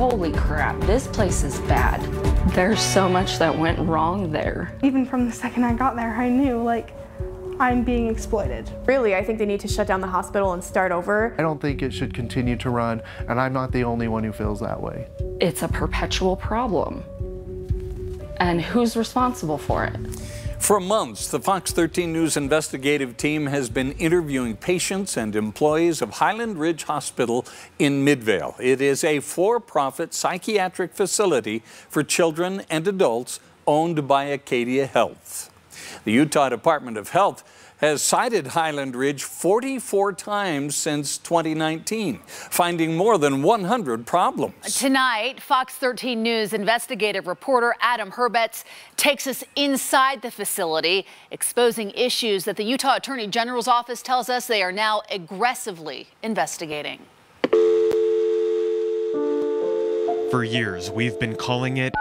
holy crap, this place is bad. There's so much that went wrong there. Even from the second I got there, I knew like I'm being exploited. Really, I think they need to shut down the hospital and start over. I don't think it should continue to run, and I'm not the only one who feels that way. It's a perpetual problem. And who's responsible for it? For months, the Fox 13 News investigative team has been interviewing patients and employees of Highland Ridge Hospital in Midvale. It is a for profit psychiatric facility for children and adults owned by Acadia Health. The Utah Department of Health has cited Highland Ridge 44 times since 2019, finding more than 100 problems. Tonight, Fox 13 News investigative reporter Adam Herbets takes us inside the facility, exposing issues that the Utah Attorney General's office tells us they are now aggressively investigating. For years, we've been calling it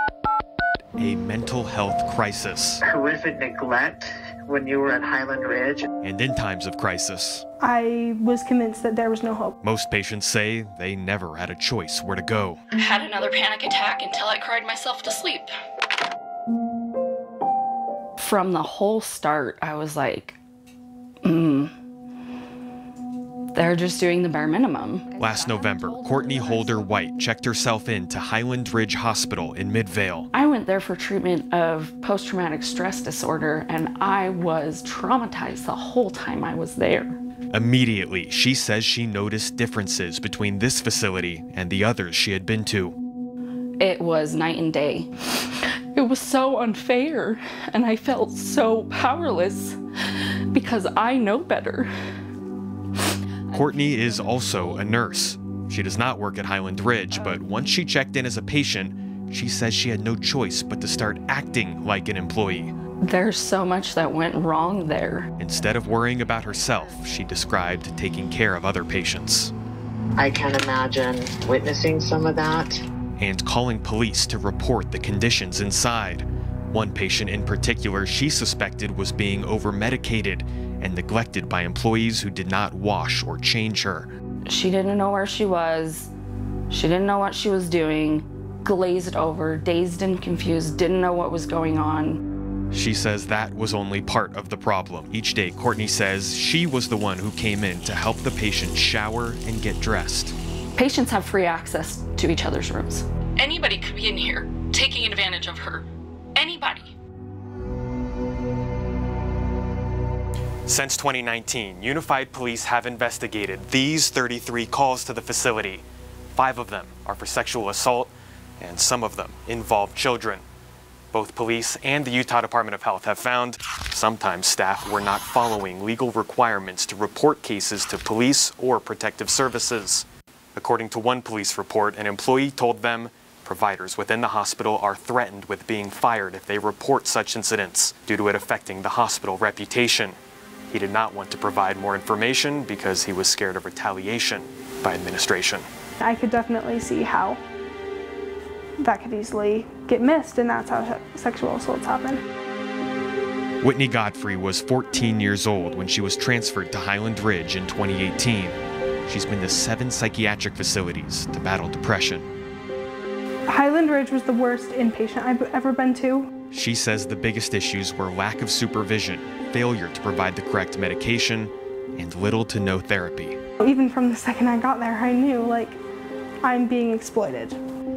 a mental health crisis. Horrific neglect when you were at Highland Ridge. And in times of crisis, I was convinced that there was no hope. most patients say they never had a choice where to go. I Had another panic attack until I cried myself to sleep. From the whole start, I was like, mm, they're just doing the bare minimum. Last November, Courtney Holder White checked herself in to Highland Ridge Hospital in Midvale. I went there for treatment of post traumatic stress disorder, and I was traumatized the whole time I was there. Immediately, she says she noticed differences between this facility and the others she had been to. It was night and day. It was so unfair, and I felt so powerless because I know better. Courtney is also a nurse. She does not work at Highland Ridge, but once she checked in as a patient, she says she had no choice but to start acting like an employee. There's so much that went wrong there. Instead of worrying about herself, she described taking care of other patients I can imagine witnessing some of that. and calling police to report the conditions inside. One patient in particular she suspected was being over medicated and neglected by employees who did not wash or change her. She didn't know where she was. She didn't know what she was doing. Glazed over, dazed and confused, didn't know what was going on. She says that was only part of the problem. Each day, Courtney says she was the one who came in to help the patient shower and get dressed. Patients have free access to each other's rooms. Anybody could be in here taking advantage of her. Anybody. Since 2019, Unified Police have investigated these 33 calls to the facility. Five of them are for sexual assault, and some of them involve children. Both police and the Utah Department of Health have found sometimes staff were not following legal requirements to report cases to police or protective services. According to one police report, an employee told them providers within the hospital are threatened with being fired if they report such incidents due to it affecting the hospital reputation. He did not want to provide more information because he was scared of retaliation by administration. I could definitely see how that could easily get missed, and that's how sexual assaults happen. Whitney Godfrey was 14 years old when she was transferred to Highland Ridge in 2018. She's been to seven psychiatric facilities to battle depression. Highland Ridge was the worst inpatient I've ever been to. She says the biggest issues were lack of supervision, failure to provide the correct medication, and little to no therapy. Even from the second I got there, I knew like I'm being exploited.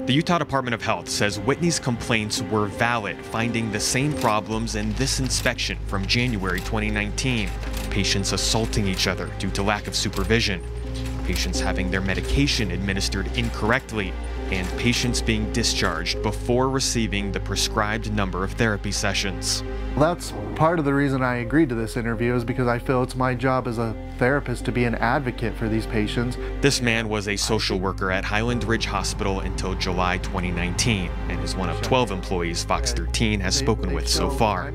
The Utah Department of Health says Whitney's complaints were valid, finding the same problems in this inspection from January 2019. Patients assaulting each other due to lack of supervision, patients having their medication administered incorrectly, and patients being discharged before receiving the prescribed number of therapy sessions. That's part of the reason I agreed to this interview is because I feel it's my job as a therapist to be an advocate for these patients. This man was a social worker at Highland Ridge Hospital until July 2019 and is one of 12 employees Fox 13 has spoken with so far.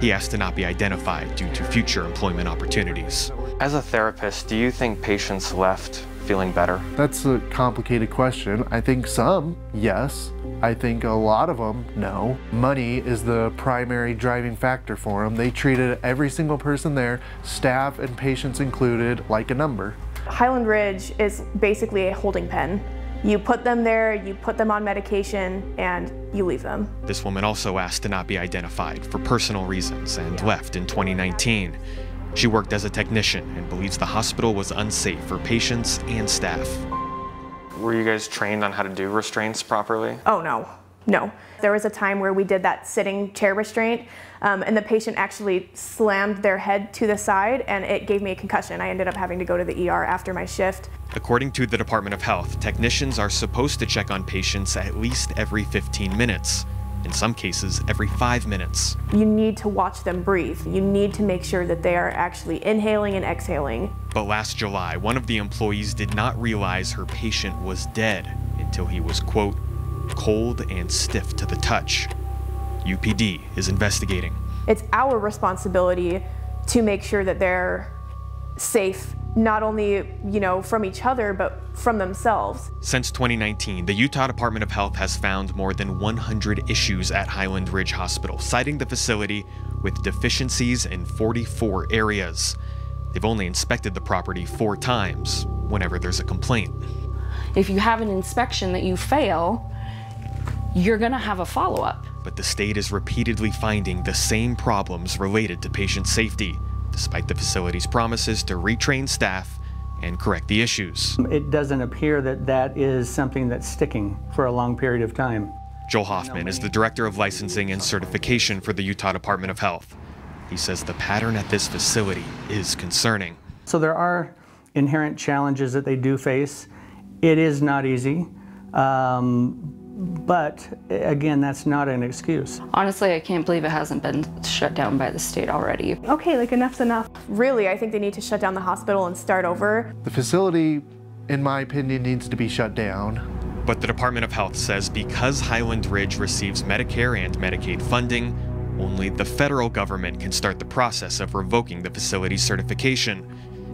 He asked to not be identified due to future employment opportunities. As a therapist, do you think patients left feeling better? That's a complicated question. I think some, yes. I think a lot of them, no. Money is the primary driving factor for them. They treated every single person there, staff and patients included, like a number. Highland Ridge is basically a holding pen. You put them there, you put them on medication, and you leave them. This woman also asked to not be identified for personal reasons and left in 2019. She worked as a technician and believes the hospital was unsafe for patients and staff. Were you guys trained on how to do restraints properly? Oh, no. No. There was a time where we did that sitting chair restraint, um, and the patient actually slammed their head to the side, and it gave me a concussion. I ended up having to go to the ER after my shift. According to the Department of Health, technicians are supposed to check on patients at least every 15 minutes. In some cases, every five minutes. You need to watch them breathe. You need to make sure that they are actually inhaling and exhaling. But last July, one of the employees did not realize her patient was dead until he was, quote, cold and stiff to the touch. UPD is investigating. It's our responsibility to make sure that they're safe, not only, you know, from each other, but from themselves. Since 2019, the Utah Department of Health has found more than 100 issues at Highland Ridge Hospital, citing the facility with deficiencies in 44 areas. They've only inspected the property four times whenever there's a complaint. If you have an inspection that you fail, you're going to have a follow up. But the state is repeatedly finding the same problems related to patient safety, despite the facility's promises to retrain staff and correct the issues. It doesn't appear that that is something that's sticking for a long period of time. Joel Hoffman is the Director of Licensing and Certification for the Utah Department of Health. He says the pattern at this facility is concerning. So there are inherent challenges that they do face. It is not easy. Um, but again, that's not an excuse. Honestly, I can't believe it hasn't been shut down by the state already. Okay, like enough's enough. Really, I think they need to shut down the hospital and start over. The facility, in my opinion, needs to be shut down. But the Department of Health says because Highland Ridge receives Medicare and Medicaid funding, only the federal government can start the process of revoking the facility's certification.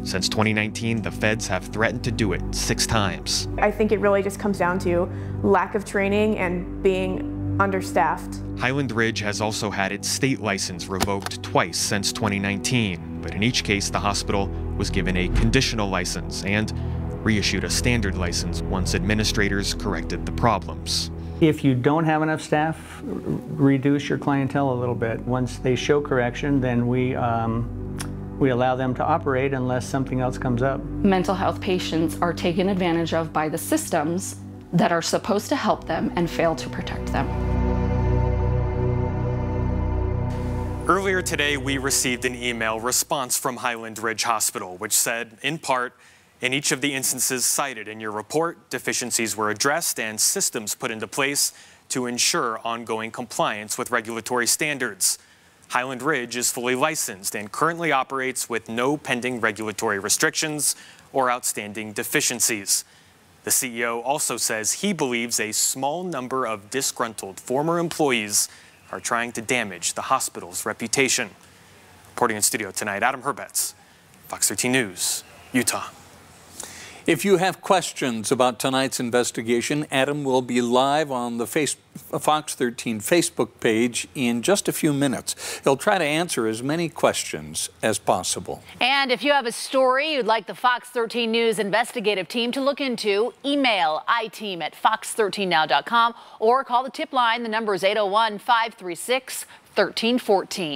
Since 2019, the feds have threatened to do it six times. I think it really just comes down to lack of training and being understaffed. Highland Ridge has also had its state license revoked twice since 2019, but in each case, the hospital was given a conditional license and reissued a standard license once administrators corrected the problems. If you don't have enough staff, reduce your clientele a little bit. Once they show correction, then we um, we allow them to operate unless something else comes up. Mental health patients are taken advantage of by the systems that are supposed to help them and fail to protect them. Earlier today, we received an email response from Highland Ridge Hospital, which said, in part, in each of the instances cited in your report, deficiencies were addressed and systems put into place to ensure ongoing compliance with regulatory standards. Highland Ridge is fully licensed and currently operates with no pending regulatory restrictions or outstanding deficiencies. The CEO also says he believes a small number of disgruntled former employees are trying to damage the hospital's reputation. Reporting in studio tonight, Adam Herbets, Fox 13 News, Utah. If you have questions about tonight's investigation, Adam will be live on the Fox 13 Facebook page in just a few minutes. He'll try to answer as many questions as possible. And if you have a story you'd like the Fox 13 News investigative team to look into, email iteam at fox13now.com or call the tip line. The number is 801 536 1314.